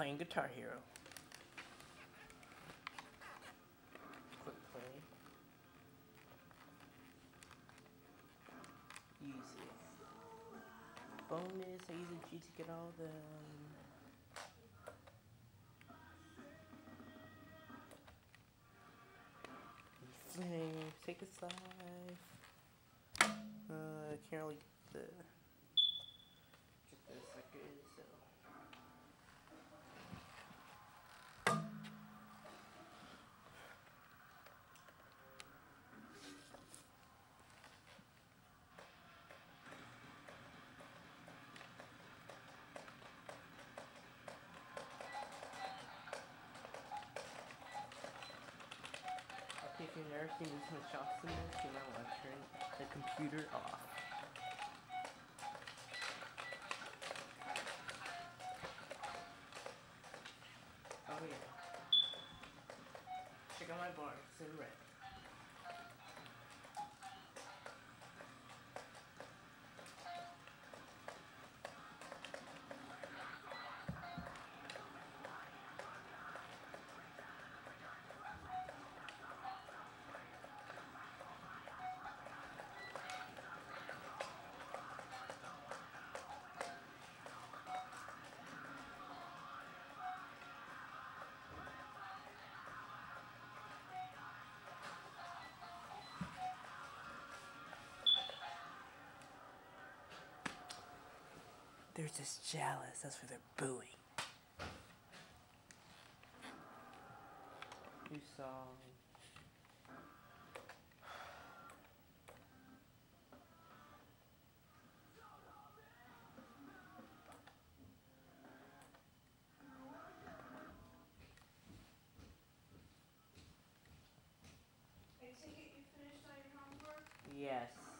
playing Guitar Hero. Quick play. Use it. Bonus, I use a G to get all the... Flame, take a life. Uh, I can't really get the... never seen this much awesomeness, might want to turn the computer off. Oh yeah. Check out my bar, it's in red. They're just jealous, that's why they're booing. New song. I take it you finished all your homework? Yes.